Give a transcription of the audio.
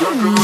Música